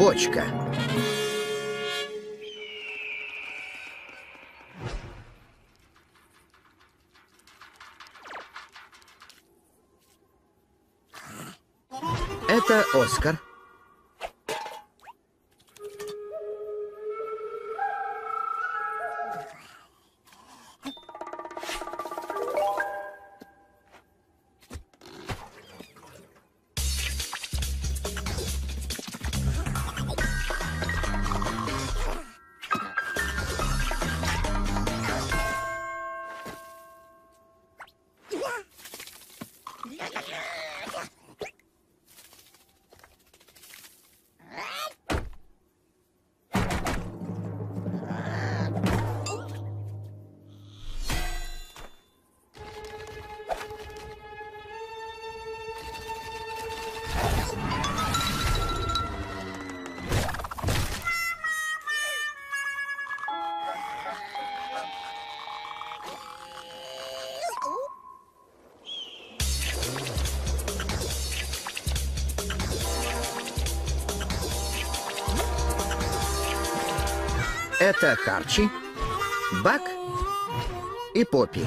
Почка. Это Оскар. Это Харчи, Бак и Поппи.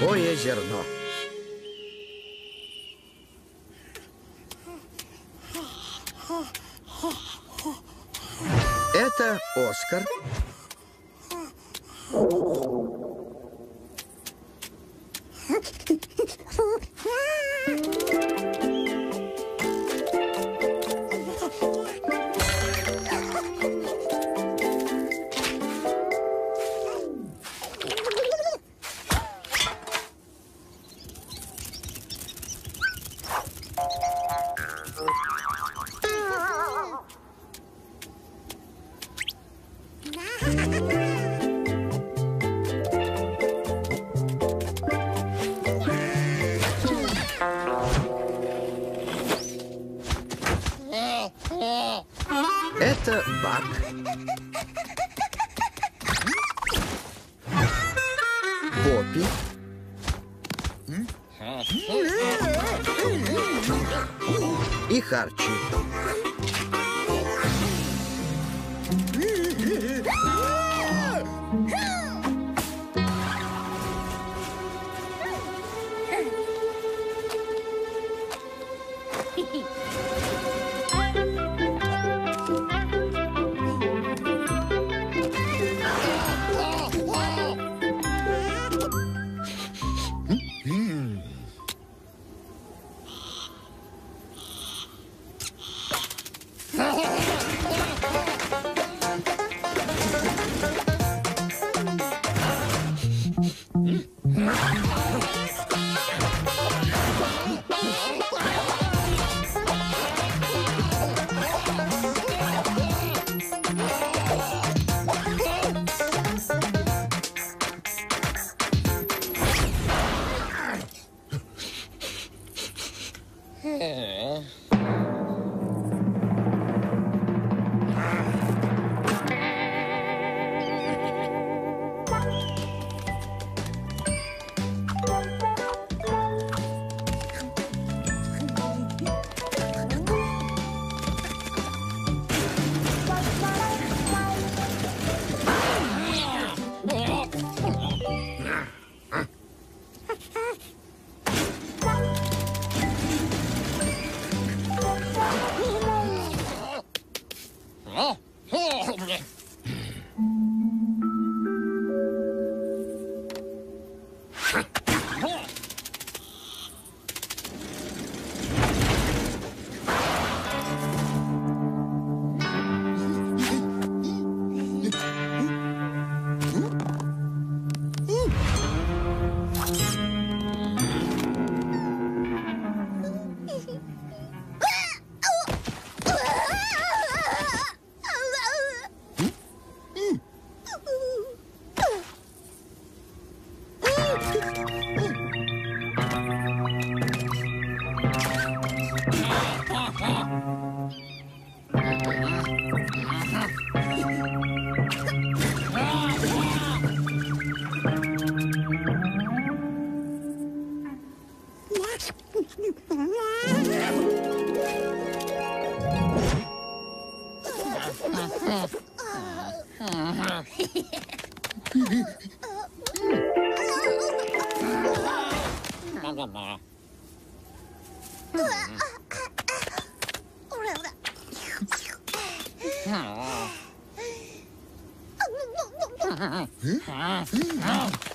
Плохое зерно. Это Оскар. Это Бак. Поппи. И Харчи. É. Huh?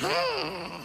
Mm-hmm.